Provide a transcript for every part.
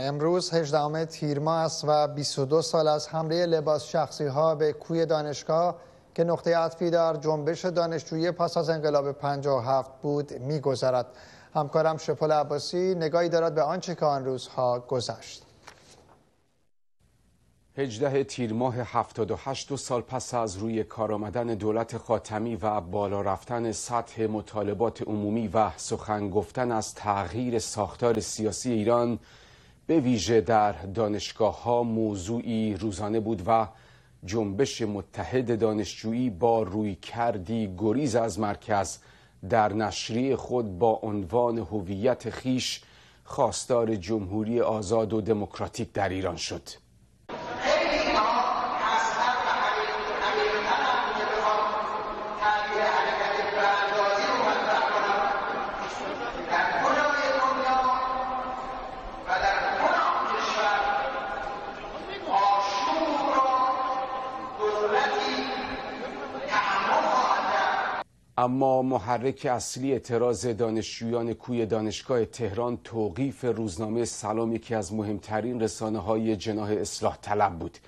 امروز 18 تیر ماه است و 22 سال از حمله لباس شخصی ها به کوی دانشگاه که نقطه عطفی در جنبش دانشجویی پس از انقلاب 57 بود میگذرد. همکارم شپل عباسی نگاهی دارد به آنچه که آن روزها گذشت. 18 تیر ماه 78 دو سال پس از روی کار آمدن دولت خاتمی و بالا رفتن سطح مطالبات عمومی و سخن گفتن از تغییر ساختار سیاسی ایران به ویژه در دانشگاه ها موضوعی روزانه بود و جنبش متحد دانشجویی با روی کردی گریز از مرکز در نشریه خود با عنوان هویت خیش خواستار جمهوری آزاد و دموکراتیک در ایران شد. اما محرک اصلی اعتراض دانشجویان کوی دانشگاه تهران توقیف روزنامه سلام یکی از مهمترین رسانه های جناه اصلاح طلب بود.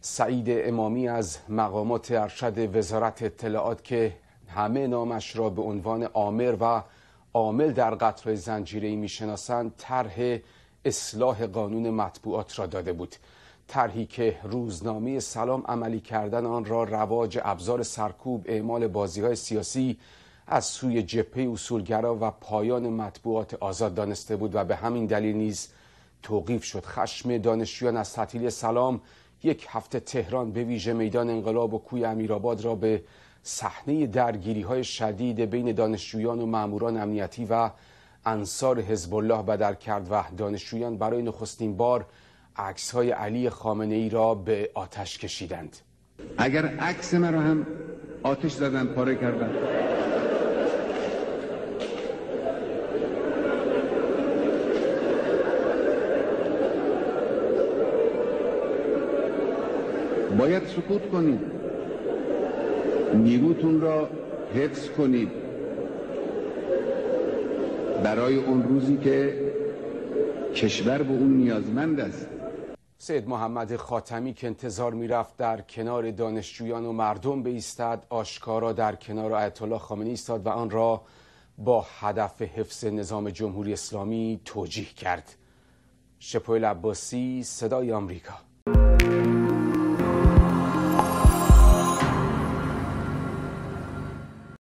سعید امامی از مقامات ارشد وزارت اطلاعات که همه نامش را به عنوان آمر و عامل در قطرهای زنجیره‌ای می‌شناسند طرح اصلاح قانون مطبوعات را داده بود. طرحی که روزنامه سلام عملی کردن آن را رواج ابزار سرکوب اعمال بازی های سیاسی از سوی جبهه اصولگرا و پایان مطبوعات آزاد دانسته بود و به همین دلیل نیز توقیف شد. خشم دانشجویان از تعطیلی سلام یک هفته تهران به ویژه میدان انقلاب و کوی امیرآباد را به صحنه درگیری های شدید بین دانشجویان و ماموران امنیتی و انصار حزب الله بدر کرد و دانشجویان برای نخستین بار عکس های علی خامنه ای را به آتش کشیدند. اگر عکس مرا هم آتش زدن پاره کردن. باید سکوت کنید. نیروتون را حفظ کنید. برای اون روزی که کشور به اون نیازمند است. سید محمد خاتمی که انتظار می‌رفت در کنار دانشجویان و مردم بایستد آشکارا در کنار آیت الله خامنه‌ای ایستاد و آن را با هدف حفظ نظام جمهوری اسلامی توجیه کرد. شپویل عباسی صدای آمریکا.